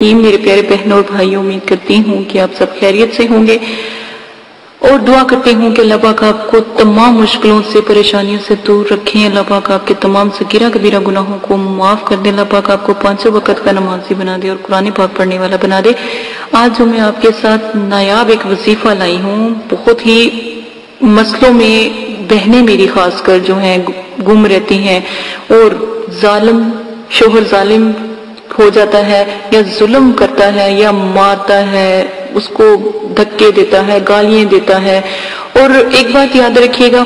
मेरे प्यारे बहनों और भाइयों, उम्मीद करती हूँ कि आप सब खैरियत से होंगे। और दुआ करती हूँ कि अल्लाह पाक आपको तमाम मुश्किलों से, परेशानियों से दूर रखें। अल्लाह पाक आपके तमाम सकीरा कबीरा गुनाहों को माफ़ कर दे। अल्लाह पाक आपको पाँचों वक्त का नमाजी बना दे और कुरानी पाक पढ़ने वाला बना दे। आज जो मैं आपके साथ नायाब एक वजीफा लाई हूँ, बहुत ही मसलों में बहनें मेरी खासकर जो हैं, गुम रहती हैं। और जालिम, शोहर जालिम हो जाता है, या जुल्म करता है, या मारता है, उसको धक्के देता है, गालियाँ देता है। और एक बात याद रखिएगा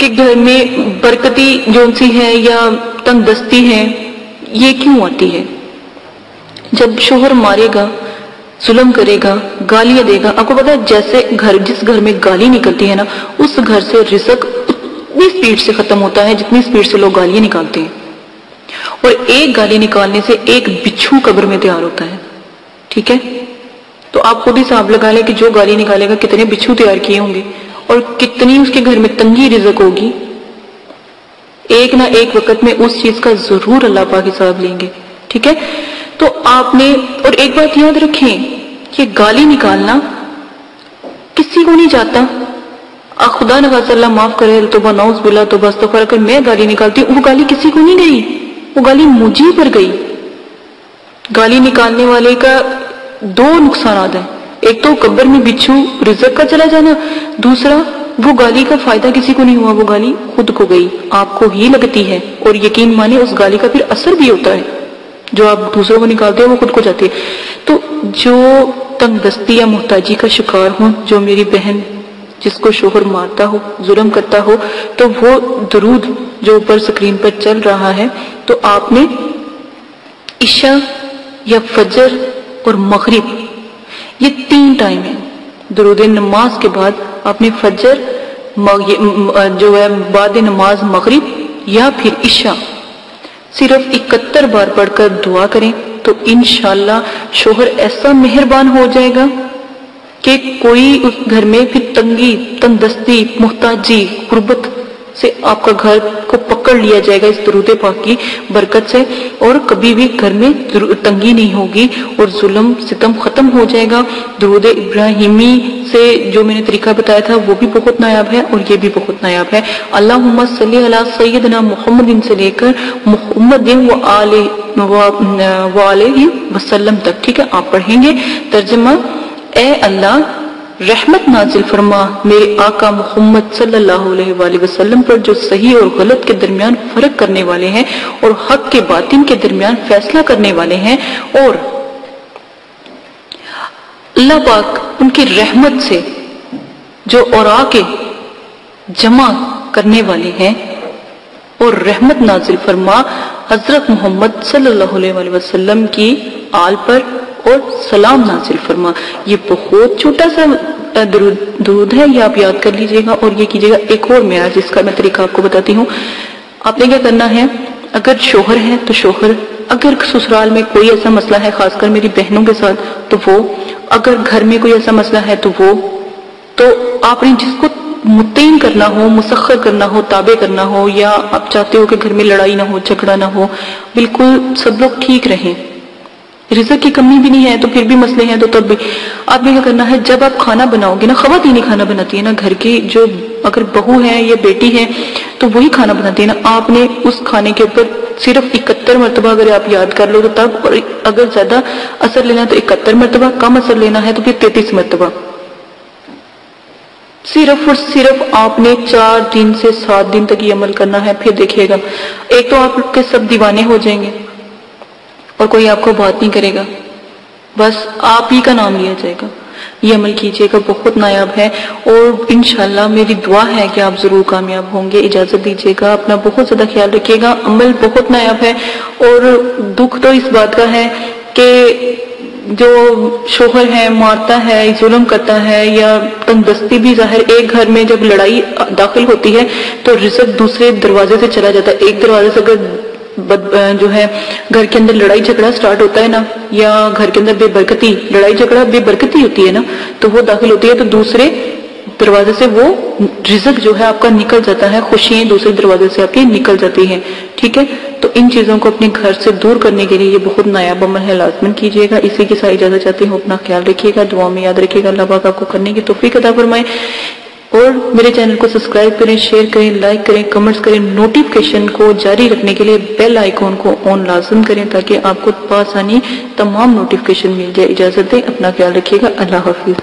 कि घर में बरकती जो सी है या तंगदस्ती है, ये क्यों आती है? जब शोहर मारेगा, जुलम करेगा, गालियाँ देगा, आपको पता है, जैसे घर, जिस घर में गाली निकलती है ना, उस घर से रिसक उतनी स्पीड से खत्म होता है जितनी स्पीड से लोग गालियाँ निकालते हैं। और एक गाली निकालने से एक बिच्छू कब्र में तैयार होता है। ठीक है? तो आप खुद ही हिसाब लगा लें कि जो गाली निकालेगा, कितने बिच्छू तैयार किए होंगे और कितनी उसके घर में तंगी रिजक होगी। एक ना एक वक्त में उस चीज़ का ज़रूर अल्लाह पाक हिसाब लेंगे। ठीक है? तो आपने, और एक बात याद रखें कि गाली निकालना किसी को नहीं जाता। खुदा नवाजल्ला माफ़ करे तो नौज बिला तो बस तो अगर मैं गाली निकालती हूँ, वो गाली किसी को नहीं गई। वो गाली मुझे पर गई। गाली निकालने वाले का दो नुकसान है। एक तो कब्र में बिच्छू रिजक का चला जाना, दूसरा, वो गाली का फ़ायदा किसी को नहीं हुआ, वो गाली खुद को गई, आपको ही लगती है। और यकीन माने उस गाली का फिर असर भी होता है। जो आप दूसरों को निकालते हो, वो खुद को जाती है। तो जो तंगदस्ती या मोहताजी का शिकार हो, जो मेरी बहन जिसको शोहर मारता हो जुल्म करता हो तो वो दरूद जो ऊपर स्क्रीन पर चल रहा है तो आपने ईशा या फजर और मगरिब, ये तीन टाइम है। दरूद नमाज़ के बाद आपने फजर जो है, बाद नमाज़ मगरिब या फिर ईशा। सिर्फ़ इकहत्तर बार पढ़कर दुआ करें तो इनशाला शोहर ऐसा मेहरबान हो जाएगा कि कोई उस घर में फिर तंगी, तंदस्ती, मुहताजी, गुर्बत से आपका घर को पकड़ लिया जाएगा इस दरूद पाक की बरकत से। और कभी भी घर में तंगी नहीं होगी और जुल्म सितम खत्म हो जाएगा। दरूद इब्राहिमी से जो मैंने तरीका बताया था, वो भी बहुत नायाब है और ये भी बहुत नायाब है। अल्लाह मोहम्मद सैदना मोहम्मद से लेकर मोहम्मद व आले वसल्लम तक। ठीक है, आप पढ़ेंगे तर्जमा, ए अल्लाह रहमत नाजिल फरमा, मेरे आका मोहम्मद सल्लल्लाहु अलैहि वसल्लम पर जो सही और गलत के दरमियान फ़र्क करने वाले हैं और हक के बातिन के दरमियान फैसला करने वाले हैं और अल्लाह पाक उनकी रहमत से जो और आके जमा करने वाले हैं और रहमत नाजिल फरमा, हज़रत मोहम्मद सल्लल्लाहु अलैहि वसल्लम की आल पर और सलाम नाजिल फरमा। ये बहुत छोटा सा दूध है, ये आप याद कर लीजिएगा और ये कीजिएगा एक और मेरा जिसका मैं तरीका आपको बताती हूँ। आपने क्या करना है? अगर शोहर है तो शोहर, अगर ससुराल में कोई ऐसा मसला है, खासकर मेरी बहनों के साथ तो वो, अगर घर में कोई ऐसा मसला है तो वो तो आपने जिसको मुतन करना हो मुसखर करना हो, ताबे करना हो, या आप चाहते हो कि घर में लड़ाई ना हो, झगड़ा ना हो, बिल्कुल सब लोग ठीक रहें। रिजक की कमी भी नहीं है तो फिर भी मसले हैं तो तब भी। आपने क्या करना है, जब आप खाना बनाओगे ना खवातीनी खाना बनाती है ना, घर की जो अगर बहू है या बेटी है तो वही खाना बनाती है ना, आपने उस खाने के ऊपर सिर्फ़ इकहत्तर मरतबा अगर आप याद कर लो तो तब, और अगर ज़्यादा असर लेना है तो इकहत्तर मरतबा, कम असर लेना है तो फिर तैतीस मरतबा। सिर्फ़ और सिर्फ़ आपने चार दिन से सात दिन तक ये अमल करना है, फिर देखिएगा। एक तो आपके सब दीवाने हो जाएँगे। और कोई आपको बात नहीं करेगा। बस आप ही का नाम लिया जाएगा। ये अमल कीजिएगा, बहुत नायाब है। और इनशाला मेरी दुआ है कि आप ज़रूर कामयाब होंगे। इजाज़त दीजिएगा, अपना बहुत ज़्यादा ख्याल रखिएगा। अमल बहुत नायाब है। और दुख तो इस बात का है कि जो शोहर है, मारता है, जुल्म करता है या तंगदस्ती भी ज़ाहिर, एक घर में जब लड़ाई दाखिल होती है तो रिजक दूसरे दरवाजे से चला जाता है। एक दरवाजे से अगर जो है, घर के अंदर लड़ाई झगड़ा स्टार्ट होता है ना, या घर के अंदर बेबरकती लड़ाई झगड़ा बेबरकती होती है ना तो वो दाखिल होती है तो दूसरे दरवाजे से वो रिजक जो है आपका निकल जाता है, खुशियाँ दूसरे दरवाजे से आपकी निकल जाती है, ठीक है? तो इन चीज़ों को अपने घर से दूर करने के लिए ये बहुत नायाब अमल है, लाजमन कीजिएगा, इसी की सारी इजाज़त चाहती हूँ, अपना ख्याल रखिएगा दुआ में याद रखिएगा, अल्लाह पाक आपको करने की तोफीक अदा फरमाए। और मेरे चैनल को सब्सक्राइब करें शेयर करें लाइक करें कमेंट्स करें नोटिफिकेशन को जारी रखने के लिए बेल आइकॉन को ऑन लाजम करें ताकि आपको आसानी तमाम नोटिफिकेशन मिल जाए। इजाज़त दें, अपना ख्याल रखिएगा। अल्लाह हाफिज।